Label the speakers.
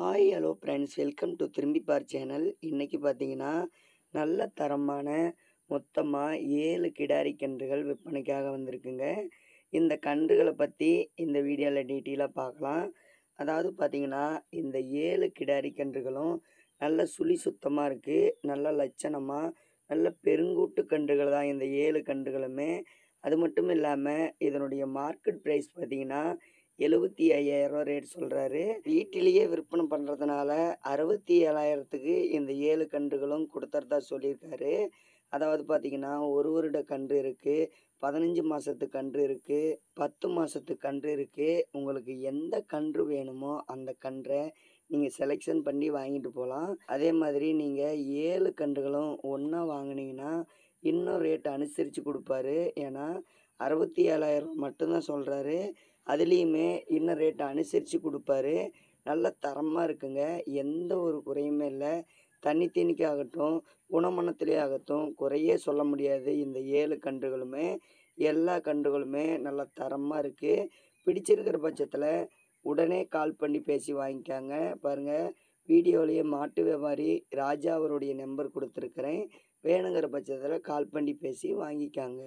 Speaker 1: Hi hello friends welcome to திரும்பி பார் channel இன்றைக்கி பார்த்தீங்கன்னா நல்ல தரமான மொத்தமாக ஏழு கிடாரி கன்றுகள் விற்பனைக்காக வந்திருக்குங்க. இந்த கன்றுகளை பற்றி இந்த வீடியோவில் டீட்டெயிலாக பார்க்கலாம். அதாவது பார்த்தீங்கன்னா இந்த ஏழு கிடாரி கன்றுகளும் நல்ல சுழி சுத்தமாக இருக்குது நல்ல லட்சணமாக நல்ல பெருங்கூட்டு கன்றுகள் தான் இந்த ஏழு கன்றுகளுமே. அது மட்டும் இல்லாமல் இதனுடைய மார்க்கெட் ப்ரைஸ் பார்த்தீங்கன்னா எழுபத்தி ஐயாயிரம் ரேட் சொல்கிறாரு வீட்டிலேயே விற்பனை பண்ணுறதுனால அறுபத்தி ஏழாயிரத்துக்கு இந்த ஏழு கன்றுகளும் கொடுத்துறதா சொல்லியிருக்காரு. அதாவது பார்த்தீங்கன்னா ஒரு வருட கன்று இருக்குது பதினஞ்சு மாதத்து கன்று இருக்குது பத்து மாதத்து கன்று இருக்குது உங்களுக்கு எந்த கன்று வேணுமோ அந்த கன்றை நீங்கள் செலெக்ஷன் பண்ணி வாங்கிட்டு போகலாம் அதே மாதிரி நீங்கள் ஏழு கன்றுகளும் ஒன்றா வாங்கினீங்கன்னா இன்னும் ரேட் அனுசரித்து கொடுப்பாரு. ஏன்னா அறுபத்தி ஏழாயிரம் மட்டும்தான் சொல்கிறாரு அதுலேயுமே இன்னும் ரேட் அனுசரித்து கொடுப்பாரு. நல்ல தரமாக இருக்குங்க. எந்த ஒரு குறையுமே இல்லை. தண்ணி தீனிக்கு ஆகட்டும் குணமணத்திலே ஆகட்டும் குறையே சொல்ல முடியாது. இந்த ஏழு கன்றுகளுமே எல்லா கன்றுகளுமே நல்ல தரமாக இருக்குது பிடிச்சிருக்கிற பட்சத்தில் உடனே கால் பண்ணி பேசி வாங்கிக்காங்க. பாருங்கள் வீடியோலேயே மாட்டு வியாபாரி ராஜா அவருடைய நம்பர் கொடுத்துருக்குறேன். வேணுங்கிற பட்சத்தில் கால் பண்ணி பேசி வாங்கிக்காங்க.